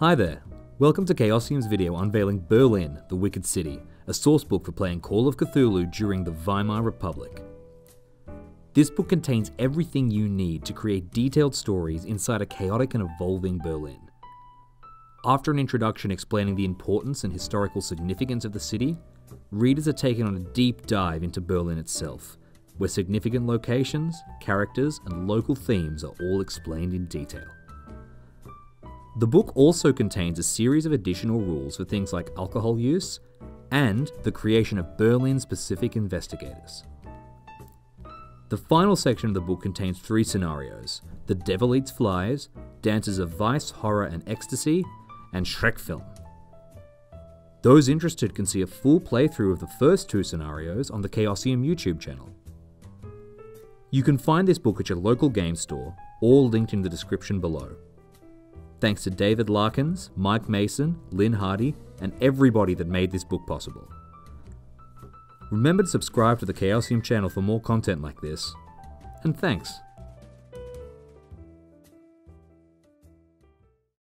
Hi there. Welcome to Chaosium's video unveiling Berlin, the Wicked City, a sourcebook for playing Call of Cthulhu during the Weimar Republic. This book contains everything you need to create detailed stories inside a chaotic and evolving Berlin. After an introduction explaining the importance and historical significance of the city, readers are taken on a deep dive into Berlin itself, where significant locations, characters, and local themes are all explained in detail. The book also contains a series of additional rules for things like alcohol use and the creation of Berlin specific investigators. The final section of the book contains three scenarios The Devil Eats Flies, Dances of Vice, Horror, and Ecstasy, and Schreckfilm. Those interested can see a full playthrough of the first two scenarios on the Chaosium YouTube channel. You can find this book at your local game store, all linked in the description below. Thanks to David Larkins, Mike Mason, Lynne Hardy, and everybody that made this book possible. Remember to subscribe to the Chaosium channel for more content like this, and thanks.